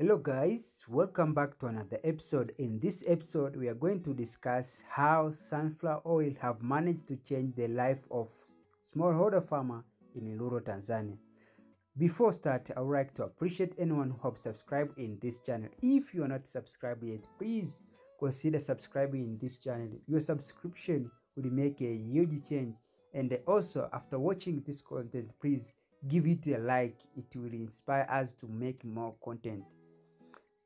Hello guys, welcome back to another episode. In this episode, we are going to discuss how sunflower oil have managed to change the life of smallholder farmer in rural Tanzania. Before start, I would like to appreciate anyone who have subscribed in this channel. If you are not subscribed yet, please consider subscribing in this channel. Your subscription will make a huge change. And also, after watching this content, please give it a like. It will inspire us to make more content.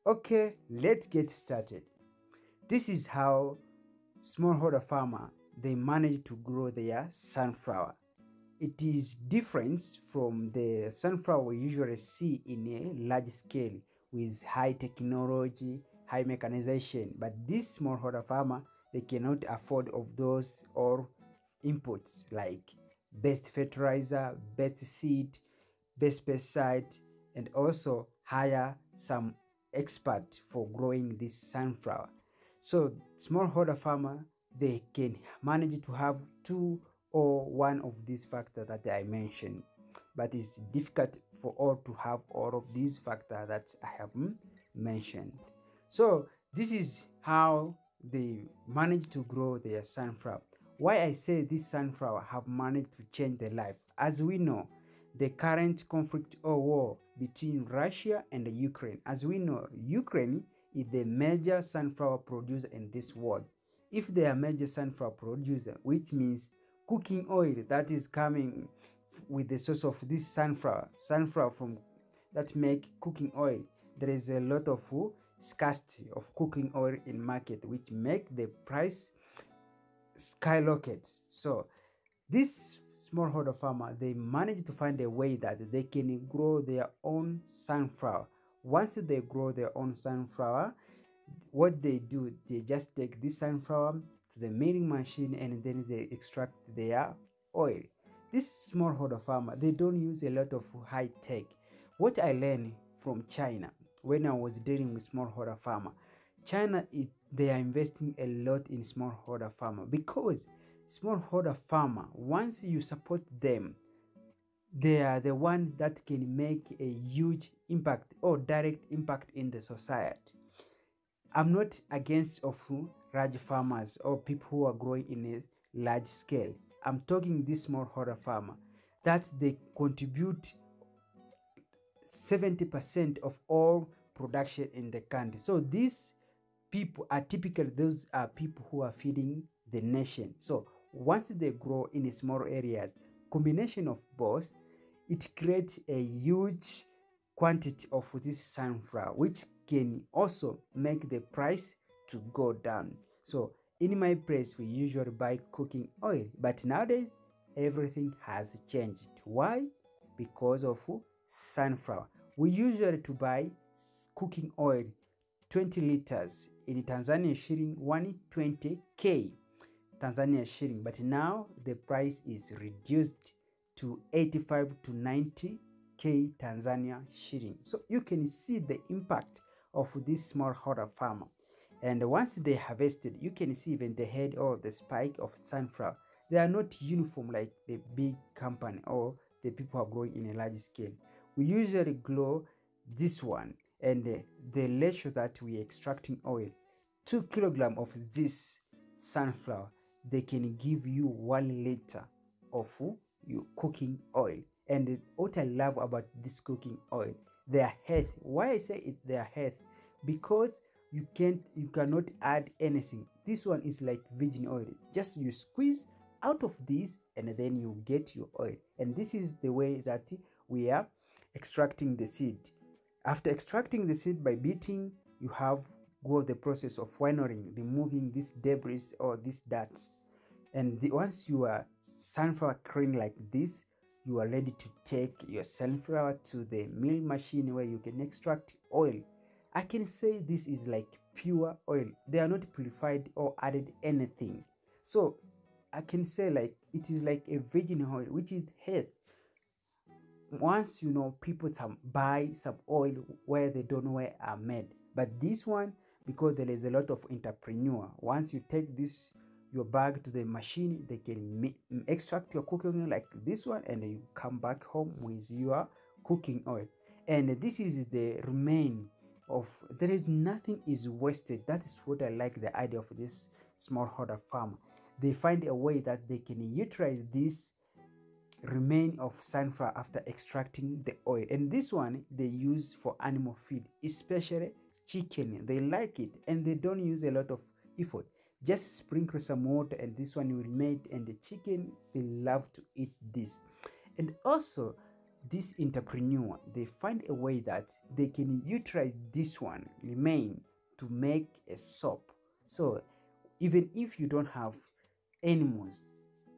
Okay, let's get started. This is how smallholder farmer they manage to grow their sunflower. It is different from the sunflower we usually see in a large scale with high technology, high mechanization. But this smallholder farmer they cannot afford of those or inputs like best fertilizer, best seed, best pesticide, and also hire some expert for growing this sunflower. So smallholder farmer they can manage to have two or one of these factors that I mentioned, but it's difficult for all to have all of these factors that I have hmm, mentioned. So this is how they manage to grow their sunflower. Why I say this sunflower have managed to change their life. As we know, the current conflict or war between Russia and Ukraine. As we know, Ukraine is the major sunflower producer in this world. If they are major sunflower producer, which means cooking oil that is coming with the source of this sunflower, sunflower from that make cooking oil, there is a lot of scarcity of cooking oil in market, which make the price skyrocket. So this smallholder farmer they manage to find a way that they can grow their own sunflower. Once they grow their own sunflower what they do they just take this sunflower to the milling machine and then they extract their oil. This smallholder farmer they don't use a lot of high tech what i learned from china when i was dealing with smallholder farmer china is they are investing a lot in smallholder farmer because smallholder farmer once you support them they are the one that can make a huge impact or direct impact in the society. I'm not against of large farmers or people who are growing in a large scale. I'm talking this smallholder farmer that they contribute 70% of all production in the country. So these people are typically those are people who are feeding the nation. So once they grow in small areas combination of both it creates a huge quantity of this sunflower which can also make the price to go down. So in my place we usually buy cooking oil but nowadays everything has changed. Why? Because of sunflower. We usually to buy cooking oil 20 liters. In tanzania shilling 120k Tanzania shilling, but now the price is reduced to 85 to 90k Tanzania shilling. So you can see the impact of this smallholder farmer. And once they harvested, you can see even the head or the spike of sunflower. They are not uniform like the big company or the people are growing in a large scale. We usually grow this one and the, the ratio that we are extracting oil, two kilogram of this sunflower they can give you one liter of your cooking oil. And what i love about this cooking oil their health why i say it their health because you can't you cannot add anything. This one is like virgin oil. Just you squeeze out of this and then you get your oil. And this is the way that we are extracting the seed. After extracting the seed by beating you have go the process of winnowing removing this debris or these darts. And the, once you are sunflower cream like this you are ready to take your sunflower to the mill machine where you can extract oil. I can say this is like pure oil. They are not purified or added anything. So i can say like it is like a virgin oil which is health. Once you know people some buy some oil where they don't know where are made. But this one because there is a lot of entrepreneur. Once you take this your bag to the machine they can extract your cooking oil like this one and you come back home with your cooking oil. And this is the remain of there is nothing is wasted. That is what i like the idea of this smallholder farmer they find a way that they can utilize this remain of sunflower after extracting the oil. And this one they use for animal feed especially chicken. They like it and they don't use a lot of effort. Just sprinkle some water and this one will made and the chicken they love to eat this. And also this entrepreneur they find a way that they can utilize this one remain to make a soap so even if you don't have animals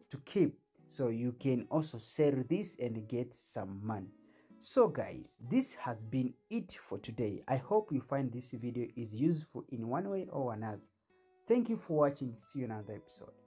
to keep so you can also sell this and get some money so guys this has been it for today. I hope you find this video is useful in one way or another. Thank you for watching. See you in another episode